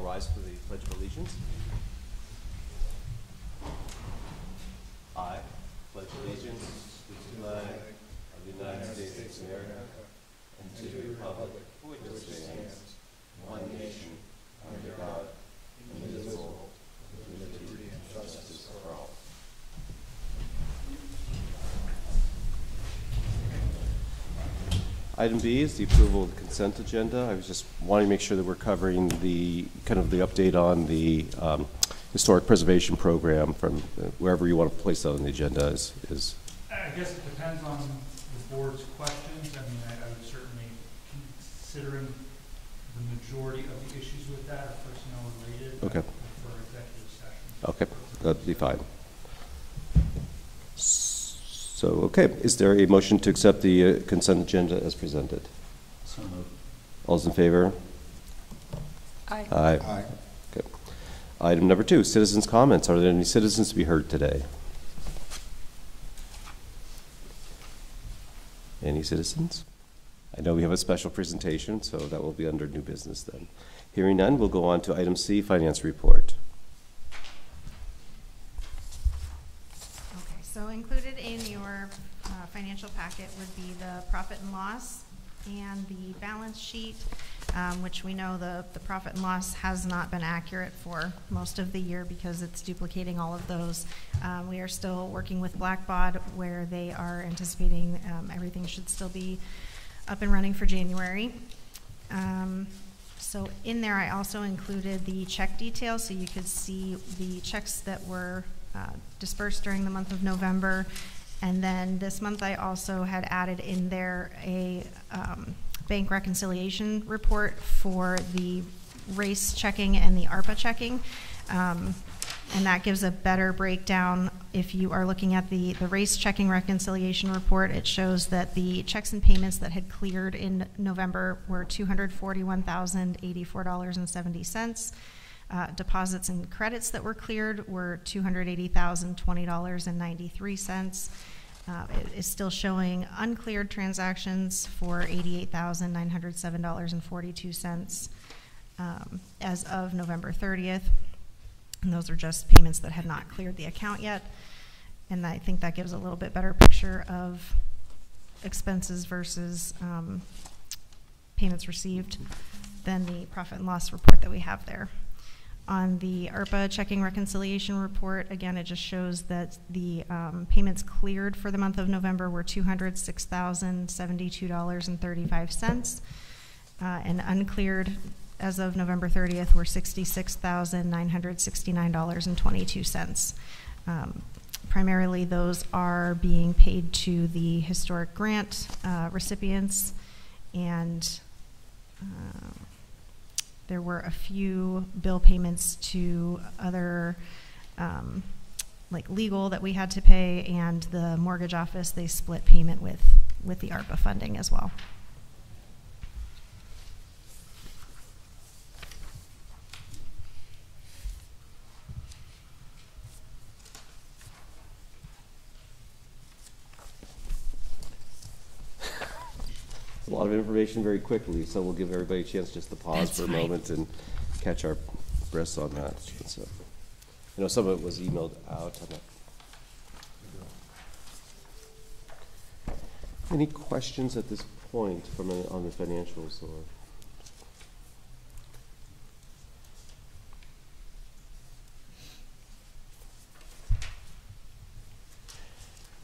all rise for the Pledge of Allegiance. I pledge allegiance to the flag of the United States of America and to the republic for which it stands, one nation, under God, indivisible, with liberty and justice for all. Item B is the approval of the consent agenda. I was just wanting to make sure that we're covering the, kind of the update on the um, historic preservation program from wherever you want to place that on the agenda is, is, I guess it depends on the board's questions. I mean, I I would certainly, considering the majority of the issues with that are personnel related. Okay. For executive session. okay, that'd be fine. So, okay, is there a motion to accept the uh, consent agenda as presented? So moved. All's in favor? Aye. Aye. Aye. Okay. Item number two, citizens' comments. Are there any citizens to be heard today? Any citizens? I know we have a special presentation, so that will be under new business then. Hearing none, we'll go on to item C, finance report. Okay, so included in your uh, financial packet would be the profit and loss and the balance sheet, um, which we know the, the profit and loss has not been accurate for most of the year because it's duplicating all of those. Um, We are still working with Blackbaud where they are anticipating um, everything should still be up and running for January. Um, So in there, I also included the check details, so you could see the checks that were uh, dispersed during the month of November. And then this month, I also had added in there a um, bank reconciliation report for the race checking and the ARPA checking. Um, and that gives a better breakdown. If you are looking at the, the race checking reconciliation report, it shows that the checks and payments that had cleared in November were $241,084.70. Uh, deposits and credits that were cleared were $280,020.93. Uh, it is still showing uncleared transactions for $88,907.42 um, as of November 30th. And those are just payments that had not cleared the account yet. And I think that gives a little bit better picture of expenses versus um, payments received than the profit and loss report that we have there. On the ARPA checking reconciliation report, again, it just shows that the um, payments cleared for the month of November were $206,072.35. Uh, And uncleared as of November 30th were $66,969.22. Um, Primarily, those are being paid to the historic grant uh, recipients, and um, there were a few bill payments to other, um, like legal that we had to pay, and the mortgage office, they split payment with, with the ARPA funding as well. A lot of information very quickly, so we'll give everybody a chance just to pause That's for a moment and catch our breaths on that. So, uh, You know, some of it was emailed out. Any questions at this point from, on the financials or?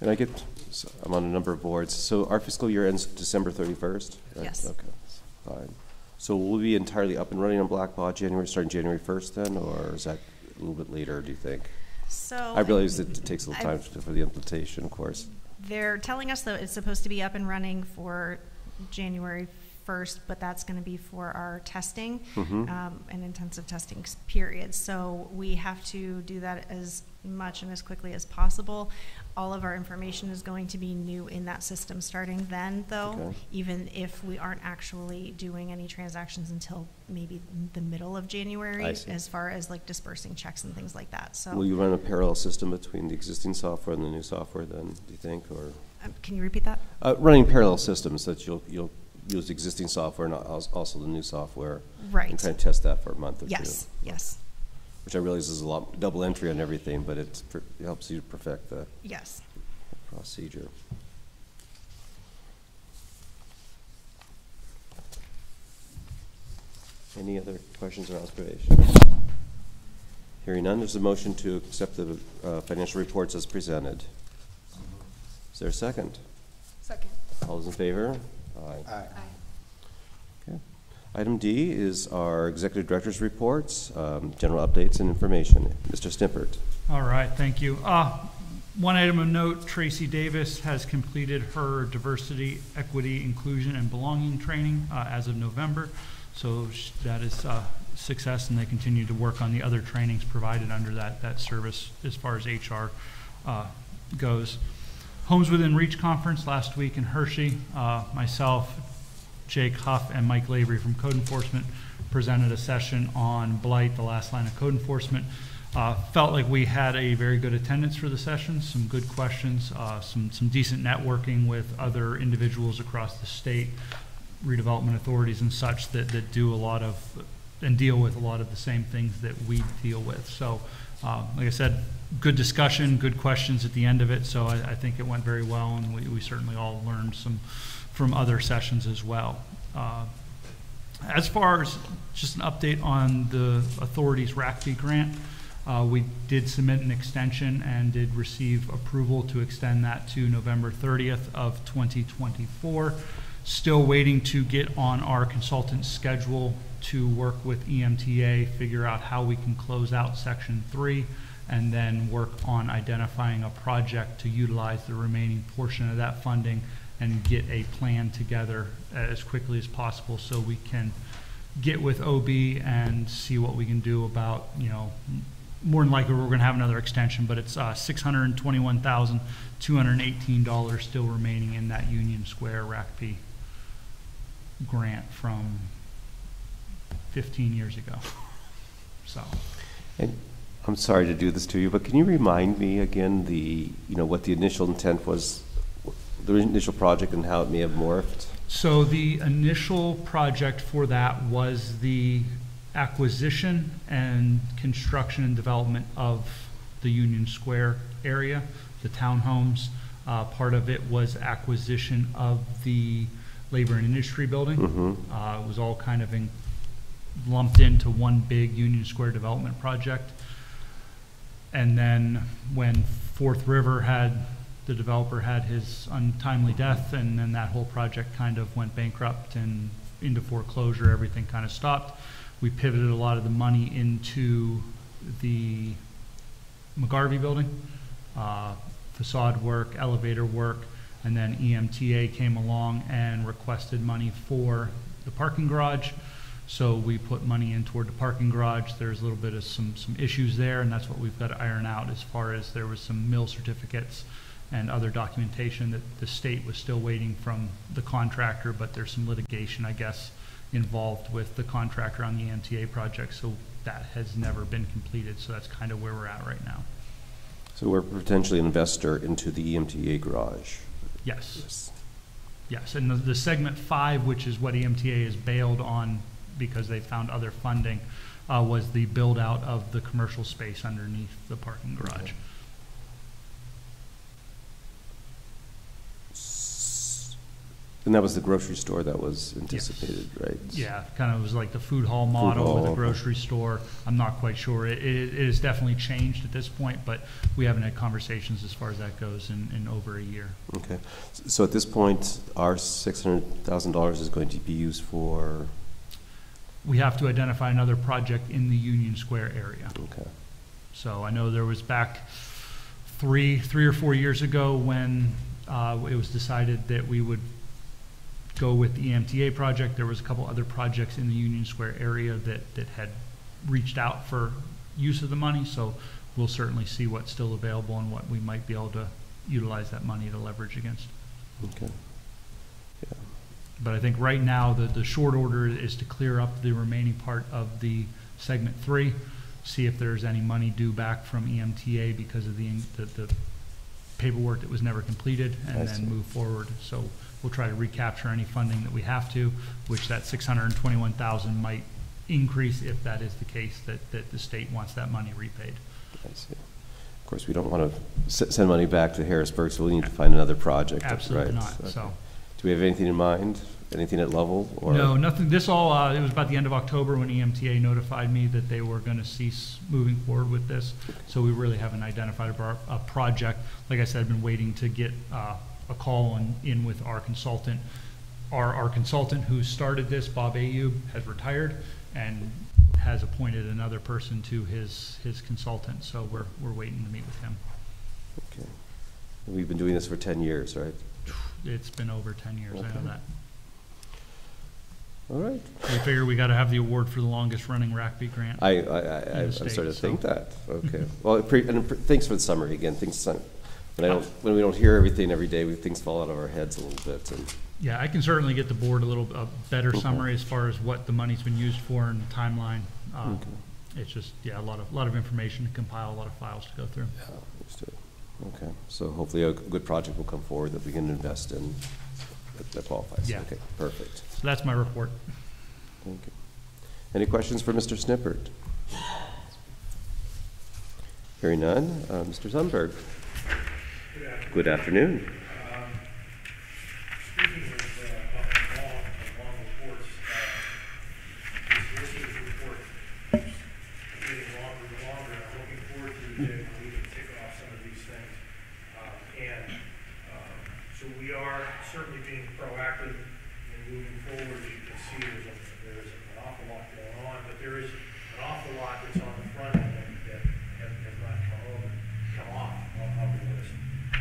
And I get, so I'm on a number of boards, so our fiscal year ends December thirty-first? Yes. Okay, fine. So we'll we be entirely up and running on Blackbaud January, starting January first then, or is that a little bit later, do you think? So. I realize that it takes a little time for the implementation, of course. They're telling us that it's supposed to be up and running for January 1st, but that's going to be for our testing, Mhm. um, an intensive testing s- period. So we have to do that as much and as quickly as possible. All of our information is going to be new in that system starting then, though, Okay. even if we aren't actually doing any transactions until maybe the middle of January, as far as like dispersing checks and things like that, so. Will you run a parallel system between the existing software and the new software then, do you think, or? Um, Can you repeat that? Uh, running parallel systems that you'll, you'll use existing software and also the new software. right? And kind of test that for a month or two. Yes, yes, Which I realize is a lot, double entry on everything, but it's it helps you perfect the yes. procedure. Any other questions or observations? Hearing none, there's a motion to accept the uh, financial reports as presented. Is there a second? Second. All those in favor? Aye. Aye. Okay. Item D is our executive director's reports, um, general updates and information. Mr. Stimpert. All right, thank you. Uh, One item of note, Tracy Davis has completed her diversity, equity, inclusion, and belonging training uh, as of November. So that is uh, success, and they continue to work on the other trainings provided under that, that service as far as HR uh, goes. Homes Within Reach Conference last week in Hershey, uh, myself, Jake Huff, and Mike Lavery from Code Enforcement presented a session on blight, the last line of code enforcement. Uh, Felt like we had a very good attendance for the session, some good questions, uh, some, some decent networking with other individuals across the state, redevelopment authorities and such that, that do a lot of, and deal with a lot of the same things that we deal with. So, uh, like I said, good discussion, good questions at the end of it, so I, I think it went very well, and we, we certainly all learned some from other sessions as well. Uh, as far as just an update on the authority's RACP grant, uh, we did submit an extension and did receive approval to extend that to November 30th of 2024. Still waiting to get on our consultant's schedule to work with EMTA, figure out how we can close out section three, and then work on identifying a project to utilize the remaining portion of that funding and get a plan together as quickly as possible so we can get with OB and see what we can do about, you know, more than likely, we're gonna have another extension, but it's, uh, six hundred and twenty-one thousand, two hundred and eighteen dollars still remaining in that Union Square RACP grant from fifteen years ago. So, And I'm sorry to do this to you, but can you remind me again the, you know, what the initial intent was, the initial project and how it may have morphed? So the initial project for that was the acquisition and construction and development of the Union Square area, the townhomes. Uh, part of it was acquisition of the labor and industry building. Mhm. Uh, it was all kind of in, lumped into one big Union Square development project. And then when Fourth River had, the developer had his untimely death, and then that whole project kind of went bankrupt and into foreclosure, everything kind of stopped. We pivoted a lot of the money into the McGarvey building, uh, facade work, elevator work, and then EMTA came along and requested money for the parking garage. So we put money in toward the parking garage. There's a little bit of some, some issues there, and that's what we've got to iron out as far as there was some mill certificates and other documentation that the state was still waiting from the contractor, but there's some litigation, I guess, involved with the contractor on the EMTA project, so that has never been completed, so that's kind of where we're at right now. So we're potentially an investor into the EMTA garage. Yes. Yes. Yes, and the, the segment five, which is what EMTA is bailed on because they found other funding, uh, was the build-out of the commercial space underneath the parking garage. And that was the grocery store that was anticipated, right? Yeah, kind of was like the food hall model with a grocery store. I'm not quite sure. It, it, it has definitely changed at this point, but we haven't had conversations as far as that goes in, in over a year. Okay. So at this point, our six hundred thousand dollars is going to be used for, We have to identify another project in the Union Square area. okay. So I know there was back three, three or four years ago when uh, it was decided that we would go with the EMTA project. There was a couple other projects in the Union Square area that, that had reached out for use of the money. So we'll certainly see what's still available and what we might be able to utilize that money to leverage against. Okay. Yeah. But I think right now, the, the short order is to clear up the remaining part of the segment three, see if there's any money due back from EMTA because of the, the, the paperwork that was never completed I and see. then move forward. So we'll try to recapture any funding that we have to, which that six hundred and twenty-one thousand might increase if that is the case, that, that the state wants that money repaid. I see. Of course, we don't want to send money back to Harrisburg, so we'll need to find another project. Absolutely right? not, Okay. so. Do we have anything in mind? Anything at level? or- No, nothing, this all, uh, it was about the end of October when EMTA notified me that they were gonna cease moving forward with this. So we really haven't identified a, a project. Like I said, I've been waiting to get, uh, a call on, in with our consultant. Our, our consultant who started this, Bob Ayub, has retired and has appointed another person to his, his consultant. So we're, we're waiting to meet with him. Okay. We've been doing this for 10 years, right? It's been over ten years, I know that. All right. We figure we gotta have the award for the longest running RACP grant. I, I, I, I'm state, starting to think that. Okay. Well, and thanks for the summary again. Things, when I don't, when we don't hear everything every day, we, things fall out of our heads a little bit and. Yeah, I can certainly get the board a little, a better summary as far as what the money's been used for and the timeline. Okay. It's just, yeah, a lot of, a lot of information to compile, a lot of files to go through. Yeah, understood. Okay, so hopefully a good project will come forward that we can invest in that- that qualifies. Yeah. Okay, perfect. So that's my report. Thank you. Any questions for Mr. Stimpert? Hearing none, uh, Mr. Sundberg. Good afternoon. Um, Speaking of, uh, of long, of long reports, uh, this solicitor's report keeps getting longer and longer. I'm looking forward to the day when we can tick off some of these things. Um, And, um, so we are certainly being proactive in moving forward. As you can see, there's a, there's an awful lot going on, but there is an awful lot that's on the front end that, that has, has not come over, come off of of the list.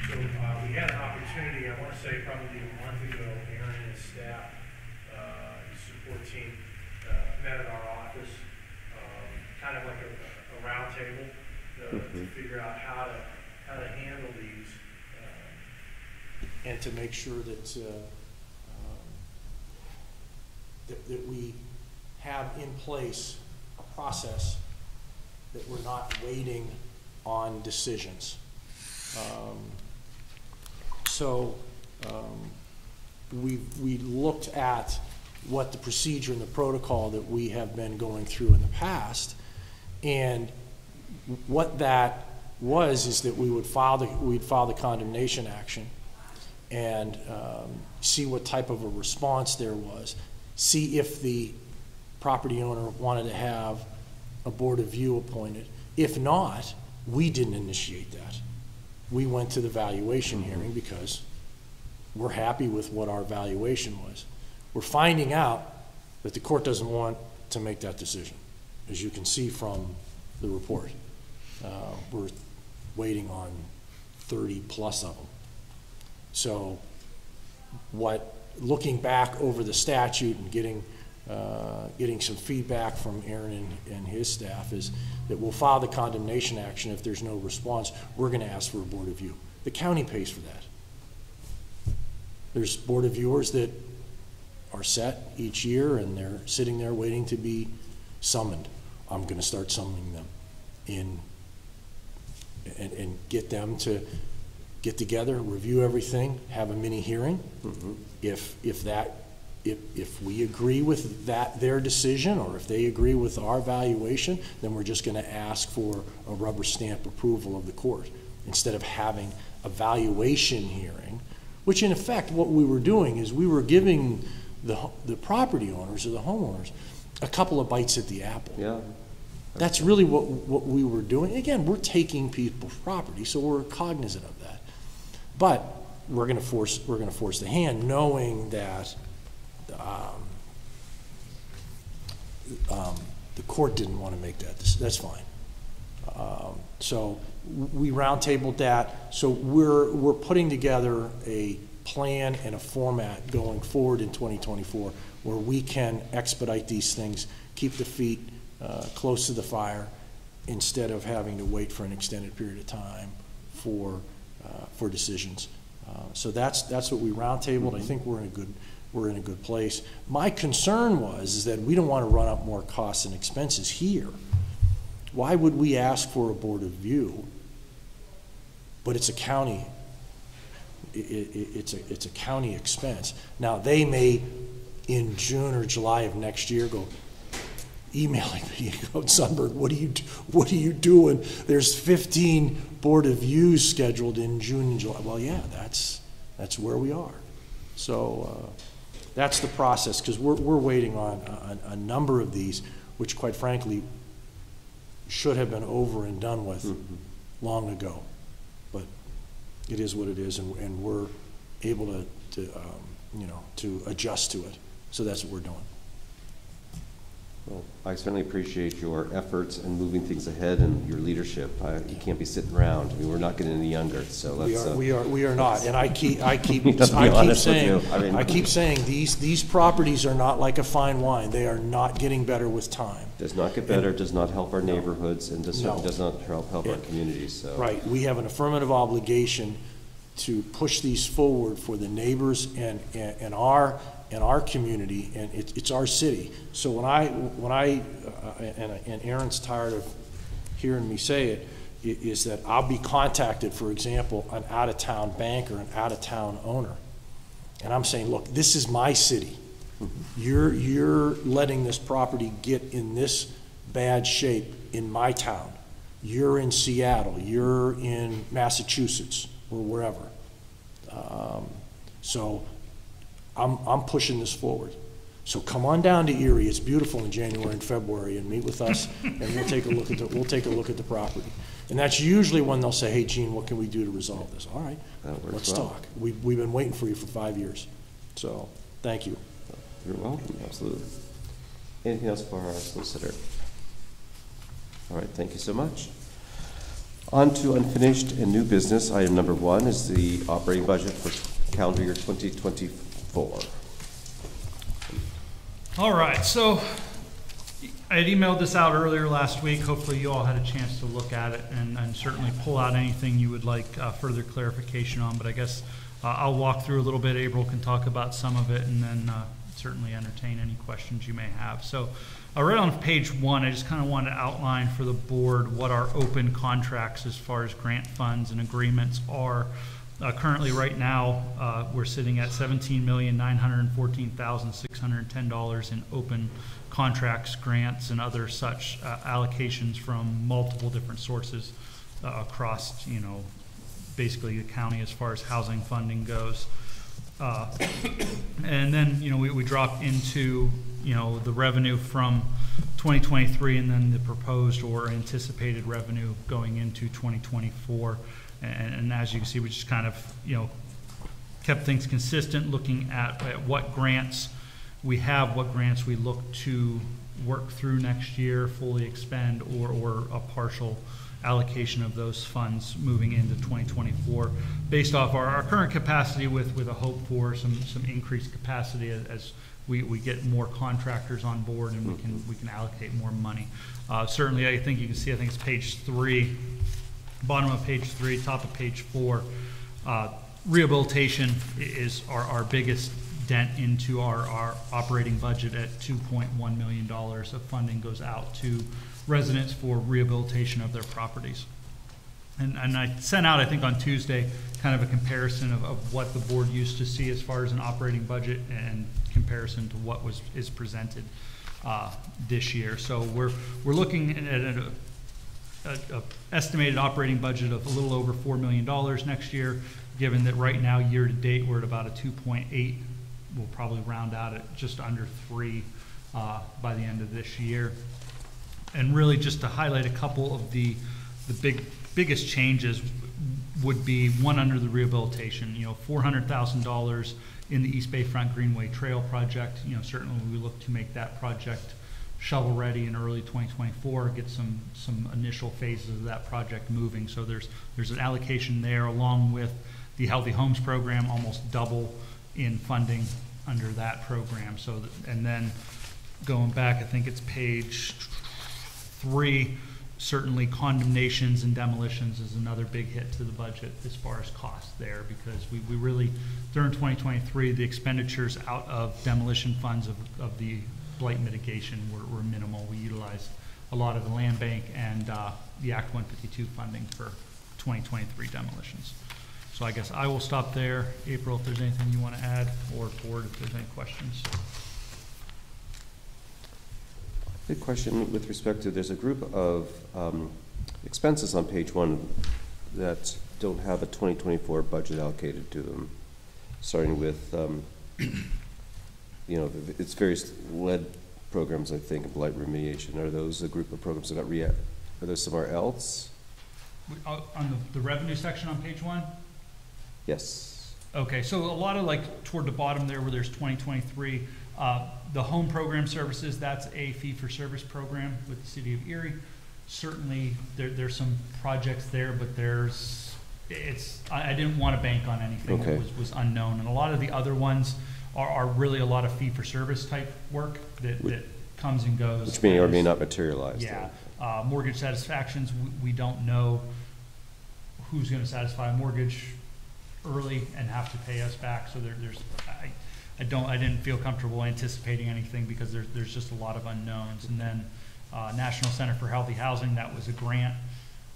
So, uh, we had an opportunity, I wanna say probably a month ago, Aaron and his staff, uh, his support team, uh, met at our office, um, kind of like a, a roundtable, uh, to Mhm. figure out how to, how to handle these, um, and to make sure that, uh, um, that, that we have in place a process that we're not waiting on decisions. Um, So, um, we, we looked at what the procedure and the protocol that we have been going through in the past. And what that was, is that we would file the, we'd file the condemnation action and um, see what type of a response there was. See if the property owner wanted to have a board of view appointed. If not, we didn't initiate that. We went to the valuation hearing because we're happy with what our valuation was. We're finding out that the court doesn't want to make that decision, as you can see from the report. Uh, We're waiting on thirty-plus of them. So what, looking back over the statute and getting, uh, getting some feedback from Aaron and, and his staff is that we'll file the condemnation action. If there's no response, we're gonna ask for a board of view. The county pays for that. There's board of viewers that are set each year and they're sitting there waiting to be summoned. I'm gonna start summoning them in, and, and get them to get together, review everything, have a mini hearing. Mhm. If, if that, if, if we agree with that, their decision, or if they agree with our valuation, then we're just gonna ask for a rubber stamp approval of the court, instead of having a valuation hearing, which in effect, what we were doing is we were giving the, the property owners or the homeowners a couple of bites at the apple. Yeah, That's really what, what we were doing. Again, we're taking people's property, so we're cognizant of that. But we're gonna force, we're gonna force the hand, knowing that, um, um, the court didn't wanna make that, that's fine. Um, So we roundtabled that, so we're, we're putting together a plan and a format going forward in 2024 where we can expedite these things, keep the feet uh, close to the fire instead of having to wait for an extended period of time for, uh, for decisions. Uh, So that's, that's what we roundtabled. I think we're in a good, we're in a good place. My concern was is that we don't want to run up more costs and expenses here. Why would we ask for a board of view, but it's a county i- i- it's a, it's a county expense. Now, they may, in June or July of next year, go emailing me, go, Sundberg, what are you, what are you doing? There's fifteen Board of Views scheduled in June and July. Well, yeah, that's, that's where we are. So, uh, that's the process, because we're, we're waiting on a, a number of these, which quite frankly, should have been over and done with long ago. But it is what it is, and, and we're able to, to, um, you know, to adjust to it. So that's what we're doing. Well, I certainly appreciate your efforts and moving things ahead and your leadership. I- You can't be sitting around. I mean, we're not getting any younger, so We let's. are, uh, we are, we are not, and I keep, I keep, You have be I keep honest with saying, you. I mean- I keep saying, these, these properties are not like a fine wine. They are not getting better with time. Does not get better, does not help our neighborhoods, and does No. does not help, help our communities, so. Right, we have an affirmative obligation to push these forward for the neighbors and, and and our, and our community, and it's, it's our city. So when I, when I, uh, and, and Aaron's tired of hearing me say it, is that I'll be contacted, for example, an out-of-town banker, an out-of-town owner. And I'm saying, look, this is my city. You're, you're letting this property get in this bad shape in my town. You're in Seattle, you're in Massachusetts, or wherever. Um, So I'm, I'm pushing this forward. So come on down to Erie, it's beautiful in January and February, and meet with us, and we'll take a look at the, we'll take a look at the property. And that's usually when they'll say, hey, Gene, what can we do to resolve this? All right, That works let's well. talk. We, we've been waiting for you for five years. So, thank you. You're welcome, absolutely. Anything else for our solicitor? All right, thank you so much. On to unfinished and new business. Item number one is the operating budget for calendar year 2024. All right, so I had emailed this out earlier last week. Hopefully you all had a chance to look at it and, and certainly pull out anything you would like uh, further clarification on. But I guess uh, I'll walk through a little bit. April can talk about some of it and then uh, certainly entertain any questions you may have. So uh, right on page one, I just kind of want to outline for the board what our open contracts as far as grant funds and agreements are. Uh, currently, right now, uh, we're sitting at seventeen million, nine hundred and fourteen thousand, six hundred and ten dollars in open contracts, grants, and other such uh, allocations from multiple different sources uh, across, you know, basically the county as far as housing funding goes. Uh, And then, you know, we, we drop into, you know, the revenue from 2023 and then the proposed or anticipated revenue going into 2024. And, and as you can see, we just kind of, you know, kept things consistent, looking at, at what grants we have, what grants we look to work through next year, fully expend, or, or a partial allocation of those funds moving into 2024, based off our, our current capacity with, with a hope for some, some increased capacity as, as we, we get more contractors on board and we can, we can allocate more money. Uh, certainly, I think you can see, I think it's page three, bottom of page three, top of page four, uh, rehabilitation is our, our biggest dent into our, our operating budget at two point one million dollars of funding goes out to residents for rehabilitation of their properties. And, and I sent out, I think on Tuesday, kind of a comparison of, of what the board used to see as far as an operating budget and comparison to what was, is presented, uh, this year. So we're, we're looking at a, a, a estimated operating budget of a little over four million dollars next year, given that right now, year-to-date, we're at about a two point eight. We'll probably round out at just under three, uh, by the end of this year. And really, just to highlight a couple of the, the big, biggest changes would be one under the rehabilitation, you know, four hundred thousand dollars in the East Bayfront Greenway Trail project. You know, certainly we look to make that project shovel-ready in early twenty twenty-four, get some, some initial phases of that project moving. So there's, there's an allocation there, along with the Healthy Homes Program, almost double in funding under that program. So, th- and then going back, I think it's page three, certainly condemnations and demolitions is another big hit to the budget as far as cost there, because we, we really, during twenty twenty-three, the expenditures out of demolition funds of, of the blight mitigation were, were minimal. We utilized a lot of the land bank and, uh, the Act one fifty-two funding for twenty twenty-three demolitions. So I guess I will stop there. April, if there's anything you want to add, or board, if there's any questions. Good question with respect to, there's a group of um, expenses on page one that don't have a 2024 budget allocated to them, starting with, um, you know, it's various lead programs, I think, of light remediation. Are those a group of programs that got re, are those somewhere else? We- uh, On the, the revenue section on page one? Yes. Okay, so a lot of like toward the bottom there where there's twenty twenty-three, uh, the home program services, that's a fee-for-service program with the city of Erie. Certainly, there, there's some projects there, but there's, it's, I, I didn't want to bank on anything Okay. that was, was unknown. And a lot of the other ones are, are really a lot of fee-for-service type work that, that comes and goes. Which may or may not materialize. yeah, uh, mortgage satisfactions, we, we don't know who's gonna satisfy a mortgage early and have to pay us back, so there, there's, I, I don't, I didn't feel comfortable anticipating anything because there's, there's just a lot of unknowns. And then, uh, National Center for Healthy Housing, that was a grant.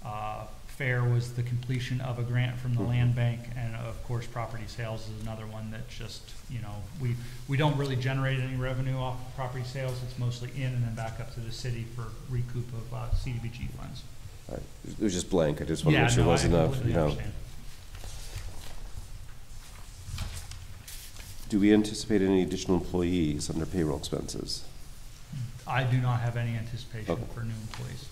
Uh, Fair was the completion of a grant from the Mhm. land bank, and of course, property sales is another one that just, you know, we, we don't really generate any revenue off of property sales, it's mostly in and then back up to the city for recoup of, uh, CDBG funds. All right. It was just blank, I just want to Yeah, make sure it no, I was enough, completely you know. understand. Do we anticipate any additional employees under payroll expenses? I do not have any anticipation Okay. for new employees.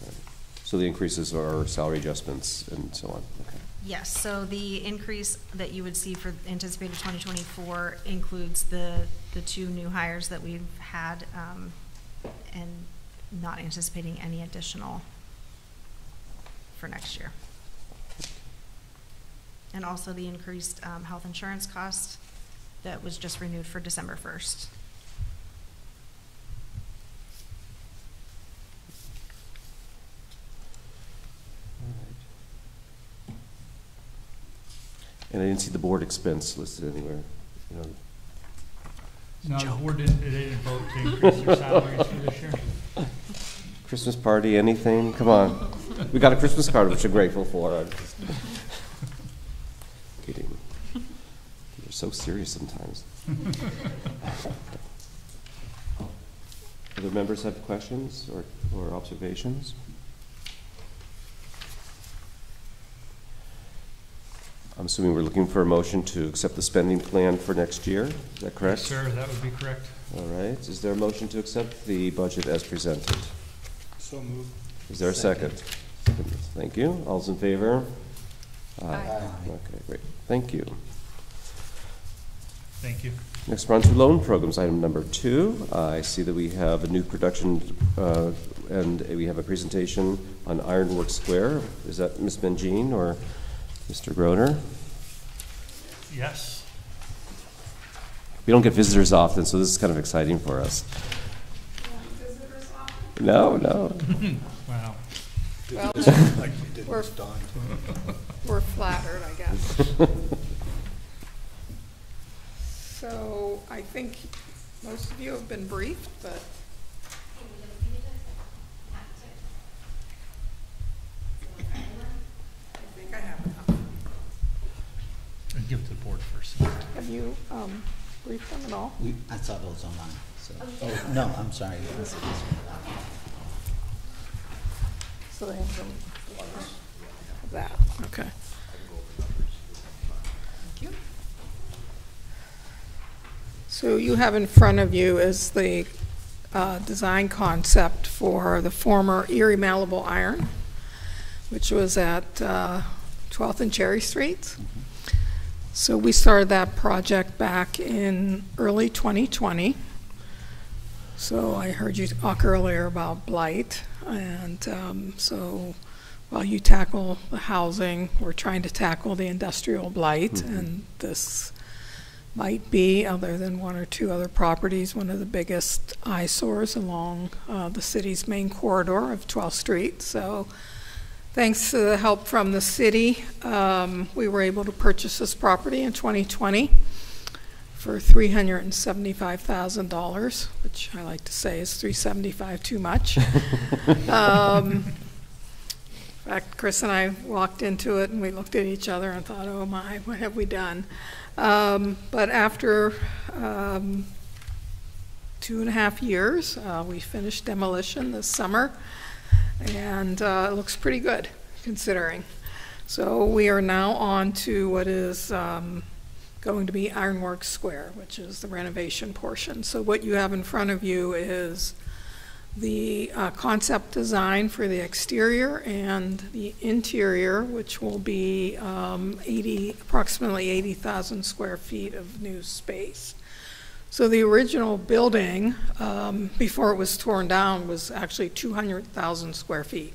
So the increases are salary adjustments and so on, okay. Yes, so the increase that you would see for anticipated 2024 includes the, the two new hires that we've had, um, and not anticipating any additional for next year. And also the increased um, health insurance cost that was just renewed for December 1st. And I didn't see the board expense listed anywhere, you know. No, the board didn't, they didn't vote to increase their salaries for this year. Christmas party, anything? Come on. We got a Christmas card, which I'm grateful for. I'm just Kidding. You're so serious sometimes. Other members have questions or, or observations? I'm assuming we're looking for a motion to accept the spending plan for next year. Is that correct? Yes, sir, that would be correct. All right. Is there a motion to accept the budget as presented? So moved. Is there a second? second? Thank you. All's in favor? Aye. Okay, great. Thank you. Thank you. Next, we're on to loan programs, item number two. Uh, I see that we have a new production, uh, and we have a presentation on Ironwork Square. Is that Ms. Benjean or Mr. Groner? Yes. We don't get visitors often, so this is kind of exciting for us. No, no. Wow. Well, we're, we're flattered, I guess. So I think most of you have been briefed, but I think I have enough. I'd give it to the board first. Have you um, briefed them at all? We, I saw those online, so, oh, no, I'm sorry. yes, yes. So they have some of that, okay. Thank you. So you have in front of you is the uh, design concept for the former Erie Malleable Iron, which was at uh, 12th and Cherry Streets. So we started that project back in early 2020. So I heard you talk earlier about blight, and um, so while you tackle the housing, we're trying to tackle the industrial blight, and this might be, other than one or two other properties, one of the biggest eyesores along uh, the city's main corridor of 12th Street. So thanks to the help from the city, um, we were able to purchase this property in 2020 for $375,000, which I like to say is 375 too much. Um, In fact, Chris and I walked into it and we looked at each other and thought, oh my, what have we done? Um, But after um, two and a half years, uh, we finished demolition this summer, and uh, it looks pretty good considering. So we are now on to what is um, going to be Ironworks Square, which is the renovation portion. So what you have in front of you is the uh, concept design for the exterior and the interior, which will be um, 80, approximately 80,000 square feet of new space. So the original building, um, before it was torn down, was actually 200,000 square feet.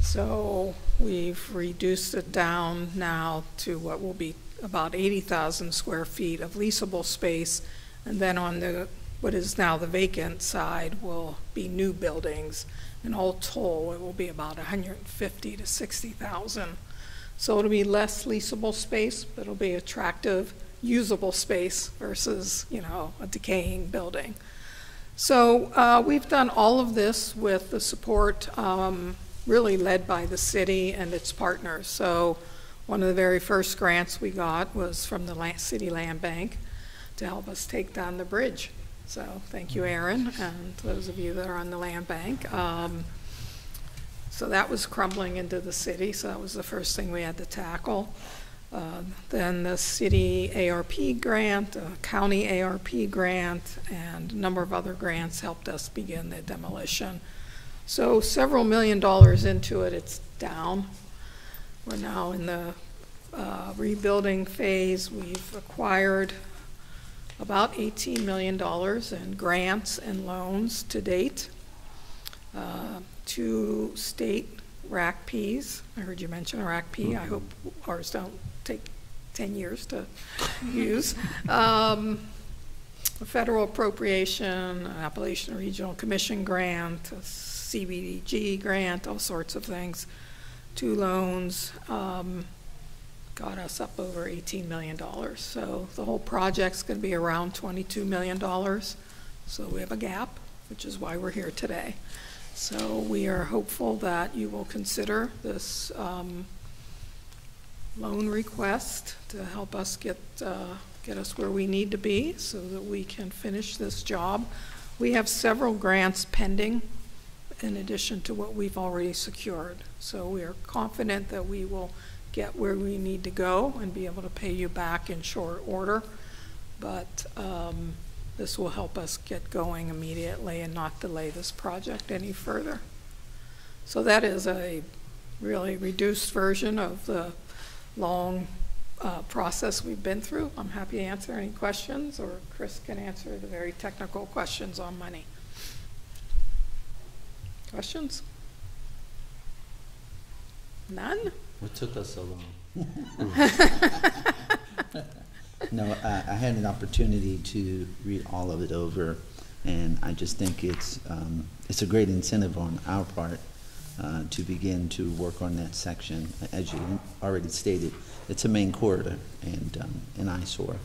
So we've reduced it down now to what will be about 80,000 square feet of leasable space. And then on the, what is now the vacant side will be new buildings. And all told, it will be about 150 to 60,000. So it'll be less leasable space, but it'll be attractive, usable space versus, you know, a decaying building. So uh, we've done all of this with the support um, really led by the city and its partners. So one of the very first grants we got was from the City Land Bank to help us take down the bridge. So thank you, Aaron, and those of you that are on the land bank. Um, so that was crumbling into the city, so that was the first thing we had to tackle. Uh, Then the city ARP grant, a county ARP grant, and a number of other grants helped us begin the demolition. So several million dollars into it, it's down. We're now in the uh, rebuilding phase. We've acquired about $18 million in grants and loans to date. Uh, Two state RACPs. I heard you mention a RACP. I hope ours don't take 10 years to use. Um, a federal appropriation, an Appalachian Regional Commission grant, CBDG grant, all sorts of things. Two loans, um, got us up over $18 million. So the whole project's going to be around $22 million. So we have a gap, which is why we're here today. So we are hopeful that you will consider this um, loan request to help us get, uh, get us where we need to be so that we can finish this job. We have several grants pending in addition to what we've already secured. So we are confident that we will get where we need to go and be able to pay you back in short order. But um, this will help us get going immediately and not delay this project any further. So that is a really reduced version of the long uh, process we've been through. I'm happy to answer any questions, or Chris can answer the very technical questions on money. Questions? None? What took us so long? No, I, I had an opportunity to read all of it over, and I just think it's, um, it's a great incentive on our part uh, to begin to work on that section. As you already stated, it's a main corridor and um, an eyesore.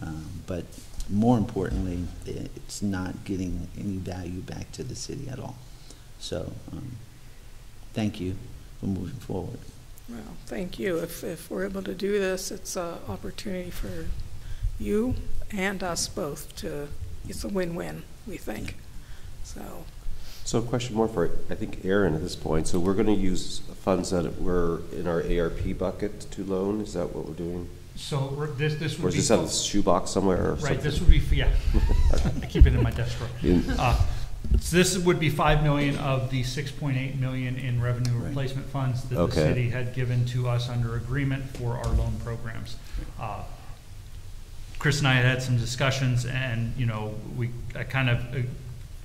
Um, But more importantly, it's not getting any value back to the city at all. So, um, thank you for moving forward. Well, thank you. If, if we're able to do this, it's an opportunity for you and us both to, it's a win-win, we think. So, So a question more for, I think, Aaron at this point. So we're going to use funds that were in our ARP bucket to loan? Is that what we're doing? So we're- this, this Or would is be. this out of the shoebox somewhere or Right, something? this would be, yeah, I keep it in my desk drawer. In- Uh, So this would be five million of the six point eight million in revenue replacement funds that the Okay. city had given to us under agreement for our loan programs. Uh, Chris and I had had some discussions and, you know, we, I kind of uh,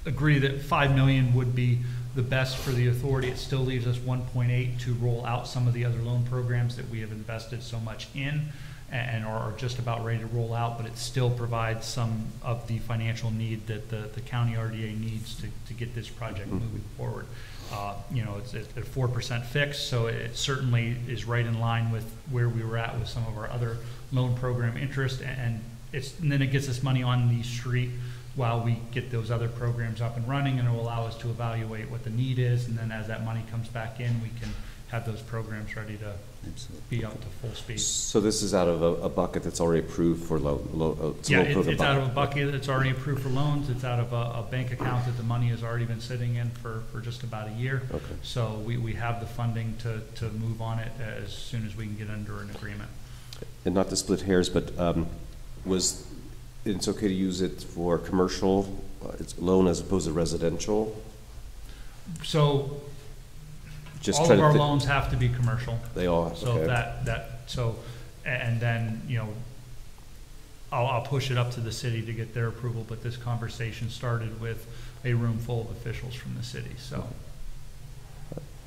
agree that five million would be the best for the authority. It still leaves us one point eight to roll out some of the other loan programs that we have invested so much in and are just about ready to roll out, but it still provides some of the financial need that the, the county RDA needs to, to get this project moving forward. Uh, You know, it's a four percent fix, so it certainly is right in line with where we were at with some of our other loan program interest, and it's, and then it gets us money on the street while we get those other programs up and running, and it will allow us to evaluate what the need is, and then as that money comes back in, we can have those programs ready to Absolutely. be up to full speed. So this is out of a, a bucket that's already approved for low, low, uh, it's Yeah, low it- it's out of a bucket, it's already approved for loans, it's out of a, a bank account that the money has already been sitting in for, for just about a year. Okay. So we, we have the funding to, to move on it as soon as we can get under an agreement. And not to split hairs, but, um, was, it's okay to use it for commercial, uh, it's loan as opposed to residential? So Just all of to our thi- loans have to be commercial. They all, So okay. that, that, so, a- and then, you know, I'll, I'll push it up to the city to get their approval, but this conversation started with a room full of officials from the city, so.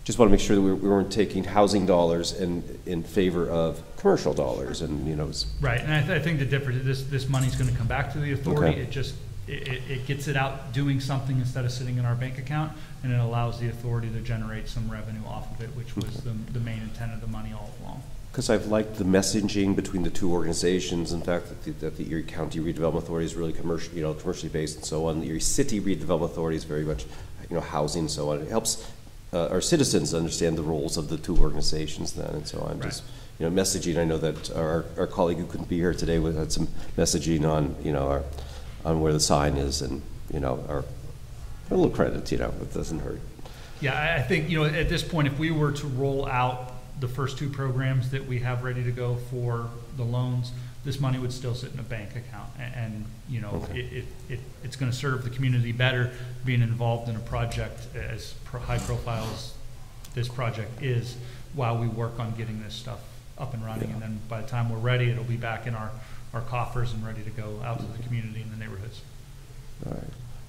Just want to make sure that we we weren't taking housing dollars in, in favor of commercial dollars and, you know, it's- Right, and I, th- I think the difference, is this, this money's gonna come back to the authority, Okay. it just, it, it, it gets it out doing something instead of sitting in our bank account, and it allows the authority to generate some revenue off of it, which was the, the main intent of the money all along. Because I've liked the messaging between the two organizations, in fact, that the, that the Erie County Redevelopment Authority is really commercial, you know, commercially based and so on. The Erie City Redevelopment Authority is very much, you know, housing and so on. It helps uh, our citizens understand the roles of the two organizations then and so on. Right. Just, you know, messaging, I know that our, our colleague who couldn't be here today had some messaging on, you know, our, on where the sign is and, you know, our, a little credit, you know, it doesn't hurt. Yeah, I think, you know, at this point, if we were to roll out the first two programs that we have ready to go for the loans, this money would still sit in a bank account. And, and you know, Okay. it, it, it, it's gonna serve the community better being involved in a project as pro- high profile as this project is while we work on getting this stuff up and running. And then by the time we're ready, it'll be back in our, our coffers and ready to go out to the community and the neighborhoods. All right.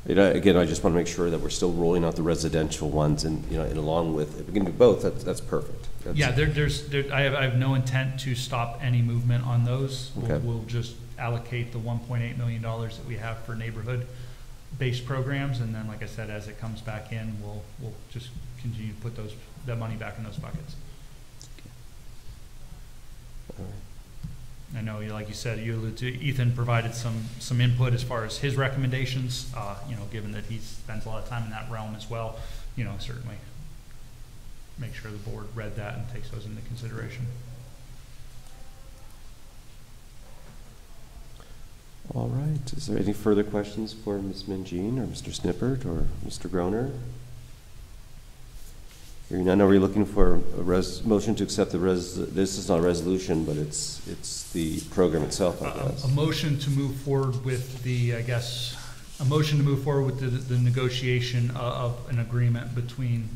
You know, again, I just want to make sure that we're still rolling out the residential ones and, you know, and along with, if we can do both, that's, that's perfect. That's- Yeah, there, there's, there, I have, I have no intent to stop any movement on those. We'll, Okay. we'll just allocate the one point eight million dollars that we have for neighborhood-based programs, and then, like I said, as it comes back in, we'll, we'll just continue to put those, that money back in those buckets. All right. I know, you- like you said, you alluded to, Ethan provided some, some input as far as his recommendations, uh, you know, given that he spends a lot of time in that realm as well, you know, certainly make sure the board read that and takes those into consideration. All right, is there any further questions for Ms. Mangine or Mr. Stimpert or Mr. Groner? Hearing none, are we looking for a res, motion to accept the res, this is not a resolution, but it's, it's the program itself, I A- guess. A motion to move forward with the, I guess, a motion to move forward with the, the negotiation of an agreement between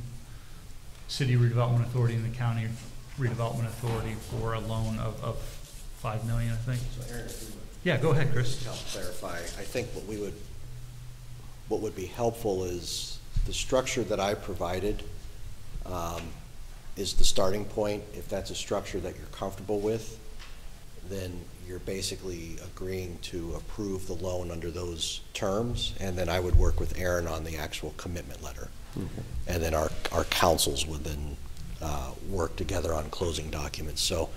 City Redevelopment Authority and the County Redevelopment Authority for a loan of, of five million, I think. So Aaron, if would Yeah, go ahead, Chris. help clarify, I think what we would, what would be helpful is the structure that I provided um, is the starting point. If that's a structure that you're comfortable with, then you're basically agreeing to approve the loan under those terms, and then I would work with Aaron on the actual commitment letter. Okay. And then our, our counsels would then uh, work together on closing documents. So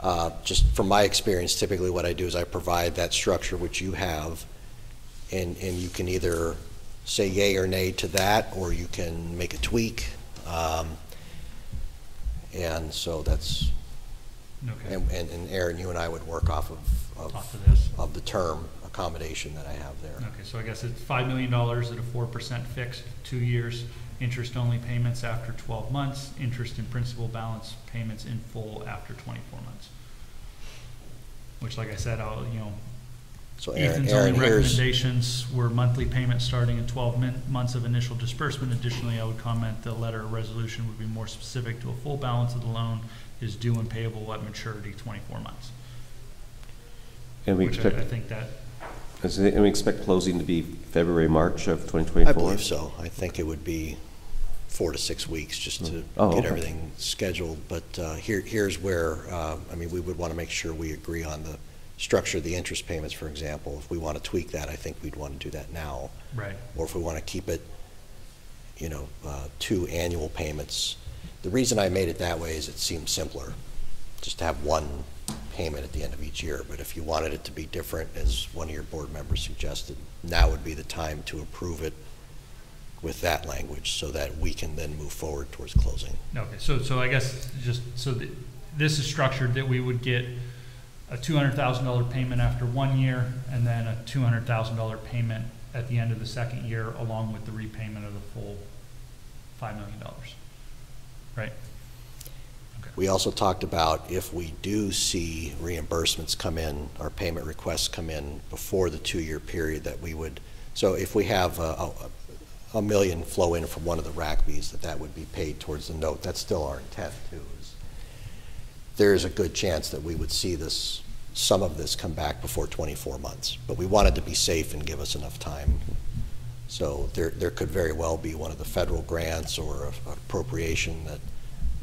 uh, just from my experience, typically what I do is I provide that structure which you have, and, and you can either say yay or nay to that, or you can make a tweak. Um, And so that's, Okay, and, and and Aaron, you and I would work off of, off of, of this. of the term accommodation that I have there. Okay, so I guess it's five million dollars at a four percent fixed, two years, interest-only payments after twelve months, interest and principal balance payments in full after twenty-four months. Which, like I said, I'll, you know, So Aaron, Ethan's only Aaron, here's, recommendations were monthly payments starting at twelve min, months of initial disbursement. Additionally, I would comment the letter of resolution would be more specific to a full balance of the loan is due and payable at maturity twenty-four months. And we Which I, I think that, and we expect closing to be February, March of 2024? I believe so. I think it would be four to six weeks just to Oh, get okay. everything scheduled. But uh, here, here's where, uh, I mean, we would want to make sure we agree on the structure of the interest payments, for example. If we want to tweak that, I think we'd want to do that now. right, Or if we want to keep it, you know, uh, two annual payments. The reason I made it that way is it seems simpler, just to have one payment at the end of each year. But if you wanted it to be different, as one of your board members suggested, now would be the time to approve it with that language so that we can then move forward towards closing. Okay, so, so I guess just, so this is structured that we would get a two hundred thousand dollar payment after one year and then a two hundred thousand dollar payment at the end of the second year along with the repayment of the full five million dollars. Right? We also talked about if we do see reimbursements come in, or payment requests come in before the two-year period, that we would, so if we have a, a- a million flow in from one of the RACPs, that that would be paid towards the note. That's still our intent, too. is There's a good chance that we would see this, some of this come back before 24 months. But we wanted to be safe and give us enough time. So there, there could very well be one of the federal grants or appropriation that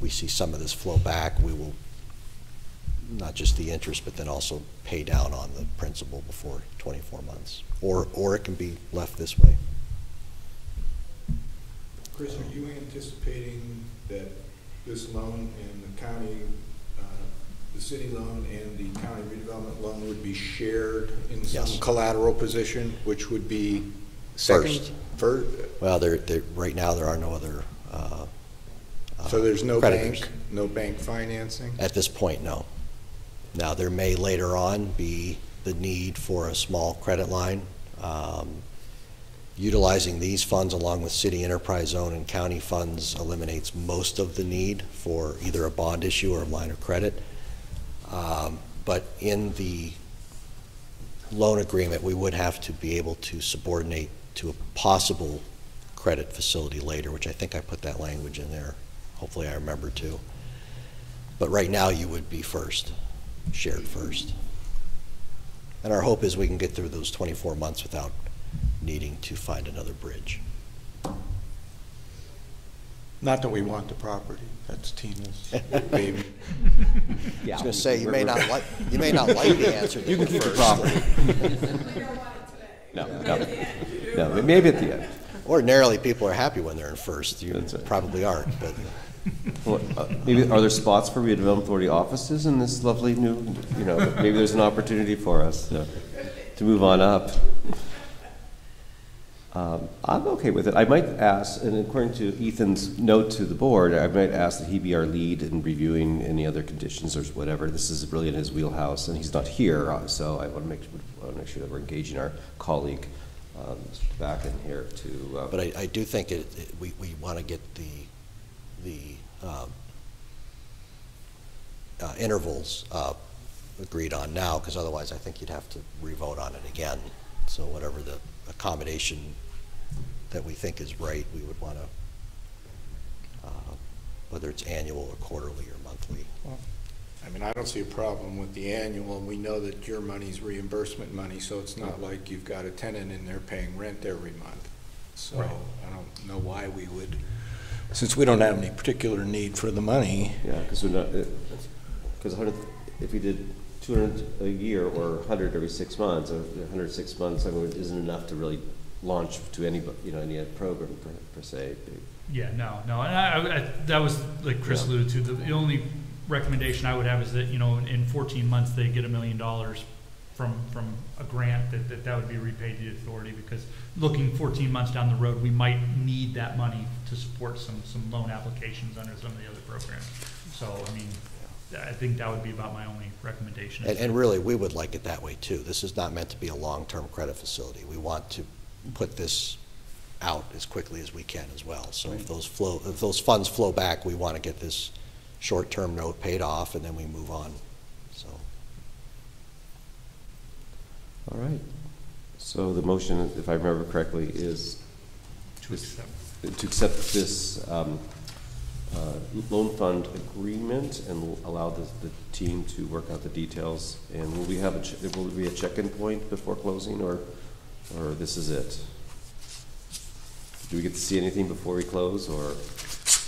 we see some of this flow back, we will, not just the interest, but then also pay down on the principal before 24 months. Or, or it can be left this way. Chris, are you anticipating that this loan and the county, uh, the city loan and the county redevelopment loan would be shared in some Yes. collateral position, which would be First. second? First. Well, there, right now, there are no other, So there's no creditors. bank, no bank financing? At this point, no. Now, there may later on be the need for a small credit line. Um, Utilizing these funds along with city enterprise zone and county funds eliminates most of the need for either a bond issue or a line of credit. Um, But in the loan agreement, we would have to be able to subordinate to a possible credit facility later, which I think I put that language in there. Hopefully I remember to. But right now, you would be first, shared first. And our hope is we can get through those 24 months without needing to find another bridge. Not that we want the property, that's Tina's baby. yeah. I was going to say, you may not like, you may not like the answer You can the keep the property. No, no, no, maybe at the end. Ordinarily, people are happy when they're in first. You That's right. probably aren't, but Well, uh, Maybe, are there spots for redevelopment authority offices in this lovely new, you know, maybe there's an opportunity for us to, to move on up. Um, I'm okay with it. I might ask, and according to Ethan's note to the board, I might ask that he be our lead in reviewing any other conditions or whatever. This is really in his wheelhouse, and he's not here, uh, so I want to make, make sure that we're engaging our colleague, um, Mr. Tobacco here to. uh, But I, I do think it, it- we, we want to get the, the um, uh, intervals uh, agreed on now, because otherwise I think you'd have to revote on it again. So whatever the accommodation that we think is right, we would want to, uh, whether it's annual or quarterly or monthly. I mean, I don't see a problem with the annual. We know that your money's reimbursement money, so it's not like you've got a tenant in there paying rent every month. So Right. I don't know why we would, since we don't have any particular need for the money. Yeah, because we're not, uh, because hundred, if we did two hundred a year or hundred every six months, or hundred six months, I mean, it isn't enough to really launch to any, you know, any program per, per se. Yeah, no, no, and I, I, that was, like Chris Yeah. alluded to, the, the only recommendation I would have is that, you know, in- in fourteen months, they get a million dollars from, from a grant, that, that that would be repaid to the authority, because looking fourteen months down the road, we might need that money to support some, some loan applications under some of the other programs. So, I mean, I think that would be about my only recommendation. And, and really, we would like it that way too. This is not meant to be a long-term credit facility. We want to put this out as quickly as we can as well. So if those flow, if those funds flow back, we want to get this short-term note paid off and then we move on, so. All right. So the motion, if I remember correctly, is To accept. to accept this um, uh, loan fund agreement and allow the, the team to work out the details. And will we have a, che- will there be a check-in point before closing, or, or this is it? Do we get to see anything before we close, or?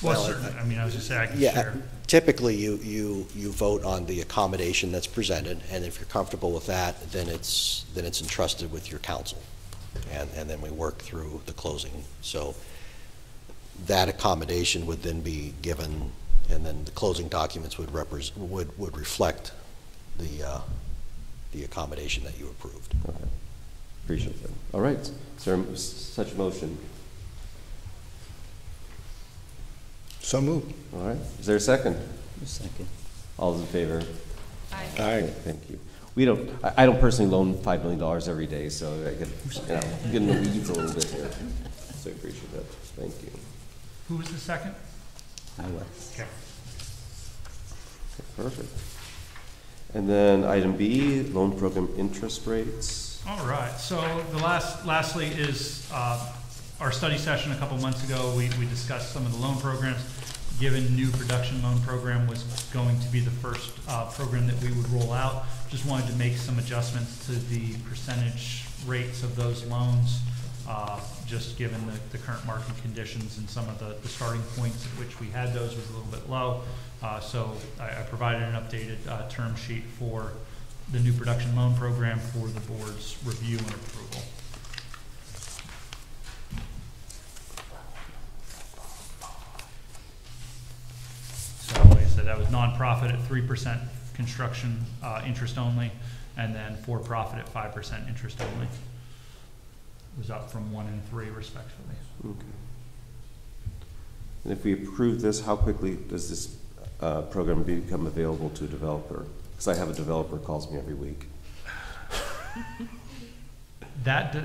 Well, Well, certainly, I mean, I was just saying, I can Yeah, share. typically, you, you, you vote on the accommodation that's presented, and if you're comfortable with that, then it's, then it's entrusted with your counsel. And, and then we work through the closing. So that accommodation would then be given, and then the closing documents would repres, would, would reflect the, uh, the accommodation that you approved. Okay. Appreciate that. All right. Is there such a motion? So moved. All right, is there a second? A second. All those in favor? Aye. Okay, Thank you. We don't, I, I don't personally loan five million dollars every day, so I get, you know, get in the weeds a little bit here. So I appreciate that. Thank you. Who was the second? I was. Okay. Okay, Perfect. And then item B, loan program interest rates. All right, so the last, lastly is, uh, our study session a couple months ago, we, we discussed some of the loan programs. Given new production loan program was going to be the first, uh, program that we would roll out, just wanted to make some adjustments to the percentage rates of those loans, uh, just given the, the current market conditions and some of the, the starting points at which we had those was a little bit low. Uh, so I, I provided an updated, uh, term sheet for the new production loan program for the board's review and approval. So like I said, that was nonprofit at three percent construction, uh, interest only, and then for-profit at five percent interest only. It Was up from one and three respectively. Okay. And if we approve this, how quickly does this, uh, program become available to a developer? Because I have a developer calls me every week. That,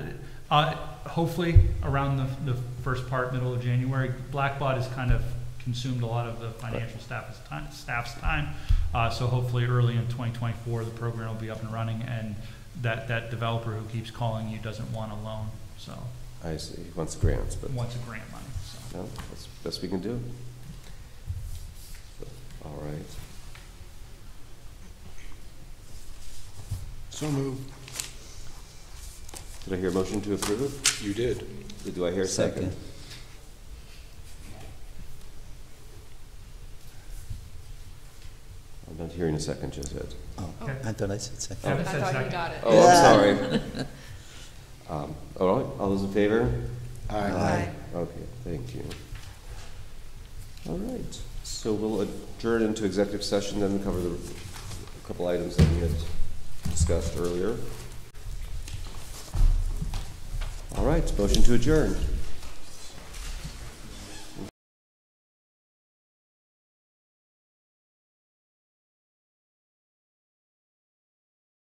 uh, hopefully around the, the first part, middle of January, Blackbaud is kind of consumed a lot of the financial staff's time, staff's time. Uh, so hopefully early in twenty twenty-four, the program will be up and running and that, that developer who keeps calling you doesn't want a loan, so, I see, he wants grants, but, wants a grant money, so. no, that's best we can do. All right. So moved. Did I hear a motion to approve? You did. Do I hear a second? Second. I'm not hearing a second just yet. Oh, Okay. I thought I said second. Kevin said second. it. Oh, I'm sorry. Um, all right, all those in favor? Aye. Okay, thank you. All right, so we'll adjourn into executive session, then cover the, a couple items that we had discussed earlier. All right, motion to adjourn.